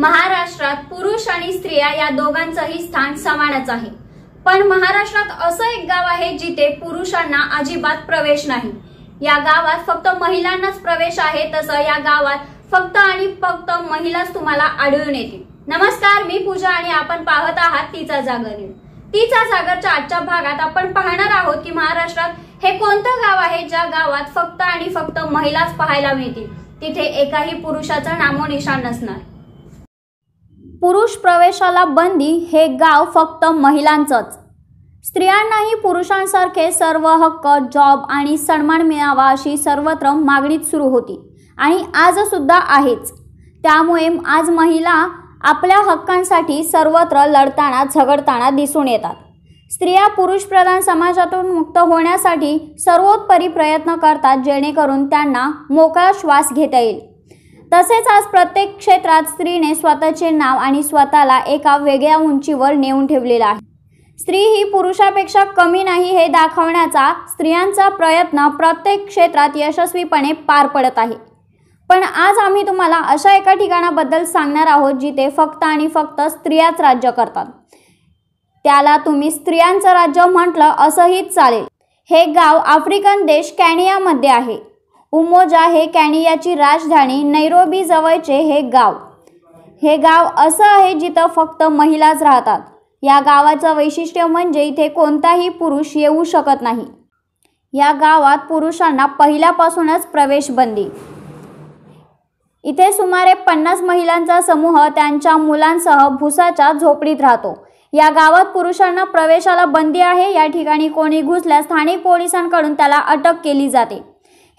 महाराष्ट्रात पुरुष आणि स्त्रिया या दोघांचंही स्थान समानच आहे. पण महाराष्ट्रात असं एक गाव आहे जिथे पुरुषांना अजिबात प्रवेश नाही. या गावात फक्त महिलांनाच प्रवेश आहे तसं या गावात फक्त आणि फक्त महिलाच तुम्हाला आढळून येतील. नमस्कार मी पूजा आणि आपण पाहत आहात तिचा जागर तिचा जागरच्या आजच्या भागात आपण पाहणार आहोत की महाराष्ट्रात हे कोणतं गाव आहे ज्या गावात फक्त आणि फक्त महिलाच पाहायला मिळतील? तिथे एकाही पुरुषाचं नामोनिशाण नसणार. पुरुष प्रवेशाला बंदी हे गाव फक्त महिलांचंच. स्त्रियांनाही पुरुषांसारखे सर्व हक्क जॉब आणि सन्मान मिळावा अशी सर्वत्र मागणीच सुरू होती आणि आज सुद्धा आहेच. त्यामुळे आज महिला आपल्या हक्कांसाठी सर्वत्र लढताना झगडताना दिसून येतात. स्त्रिया पुरुषप्रधान समाजातून मुक्त होण्यासाठी सर्वोत्परी प्रयत्न करतात जेणेकरून त्यांना मोकळा श्वास घेता येईल. तसेच आज प्रत्येक क्षेत्रात स्त्रीने स्वतःचे नाव आणि स्वतःला एका वेगळ्या उंचीवर नेऊन ठेवलेलं आहे. स्त्री ही पुरुषापेक्षा कमी नाही हे दाखवण्याचा स्त्रियांचा प्रयत्न प्रत्येक क्षेत्रात यशस्वीपणे पार पडत आहे. पण आज आम्ही तुम्हाला अशा एका ठिकाणाबद्दल सांगणार आहोत जिथे फक्त आणि फक्त स्त्रियाच राज्य करतात. त्याला तुम्ही स्त्रियांचं राज्य म्हटलं असंही चालेल. हे गाव आफ्रिकन देश कॅनियामध्ये आहे. उमोजा हे कॅनियाची राजधानी नैरोबी जवळचे हे गाव. हे गाव असं आहे जिथं फक्त महिलाच राहतात. या गावाचं वैशिष्ट्य म्हणजे इथे कोणताही पुरुष येऊ शकत नाही. या गावात पुरुषांना पहिल्यापासूनच प्रवेश बंदी. इथे सुमारे पन्नास महिलांचा समूह त्यांच्या मुलांसह भुसाच्या झोपडीत राहतो. या गावात पुरुषांना प्रवेशाला बंदी आहे. या ठिकाणी कोणी घुसल्यास स्थानिक पोलिसांकडून त्याला अटक केली जाते.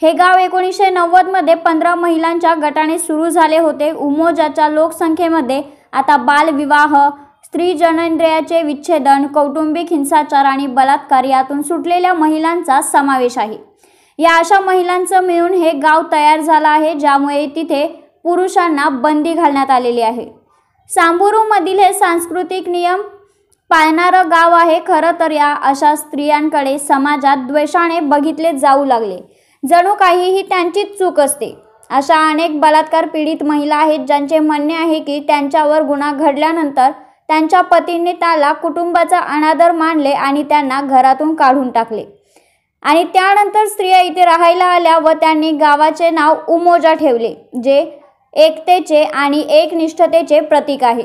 हे गाव एकोणीसशे नव्वदमध्ये पंधरा महिलांच्या गटाने सुरू झाले होते. उमोजाच्या लोकसंख्येमध्ये आता बालविवाह स्त्री जननेंद्रियाचे विच्छेदन कौटुंबिक हिंसाचार आणि बलात्कार यातून सुटलेल्या महिलांचा समावेश आहे. या अशा महिलांचं मिळून हे गाव तयार झालं आहे ज्यामुळे तिथे पुरुषांना बंदी घालण्यात आलेली आहे. सांबुरूमधील हे सांस्कृतिक नियम पाळणारं गाव आहे खरं तर या अशा स्त्रियांकडे समाजात द्वेषाने बघितले जाऊ लागले. जणू काहीही त्यांचीच चूक असते. अशा अनेक बलात्कार पीडित महिला आहेत ज्यांचे म्हणणे आहे की त्यांच्यावर गुन्हा घडल्यानंतर त्यांच्या पतींनी त्याला कुटुंबाचा अनादर मानले आणि त्यांना घरातून काढून टाकले. आणि त्यानंतर स्त्रिया इथे राहायला आल्या व त्यांनी गावाचे नाव उमोजा ठेवले जे एकतेचे आणि एकनिष्ठतेचे प्रतीक आहे.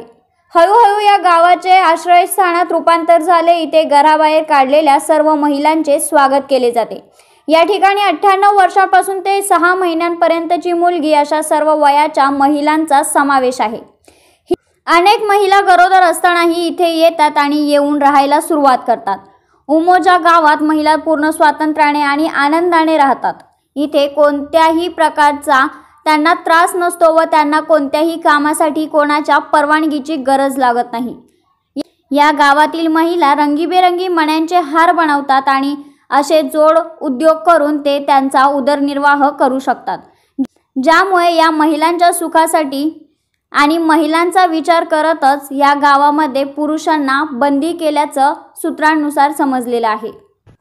हळूहळू या गावाचे आश्रयस्थानात रूपांतर झाले. इथे घराबाहेर काढलेल्या सर्व महिलांचे स्वागत केले जाते. या ठिकाणी अठ्ठ्याण्णव वर्षापासून ते सहा महिन्यांपर्यंतची मुलगी अशा सर्व वयाच्या महिलांचा समावेश आहे. अनेक महिला गरोदर असतानाही इथे येतात आणि येऊन राहायला सुरुवात करतात. उमोजा गावात महिला पूर्ण स्वातंत्र्याने आणि आनंदाने राहतात. इथे कोणत्याही प्रकारचा त्यांना त्रास नसतो व त्यांना कोणत्याही कामासाठी कोणाच्या परवानगीची गरज लागत नाही. या गावातील महिला रंगीबेरंगी मण्यांचे हार बनवतात आणि असे जोड उद्योग करून ते त्यांचा उदरनिर्वाह करू शकतात. ज्यामुळे या महिलांच्या सुखासाठी आणि महिलांचा विचार करतच या गावामध्ये पुरुषांना बंदी केल्याचं सूत्रांनुसार समजलेलं आहे.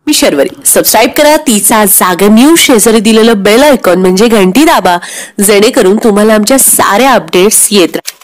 मी शर्वरी. सबस्क्राईब करा. तिचा जागर न्यूज शेजारी दिलेलं बेल आयकॉन म्हणजे घंटी दाबा. जेणेकरून तुम्हाला आमच्या साऱ्या अपडेट्स येत राहतील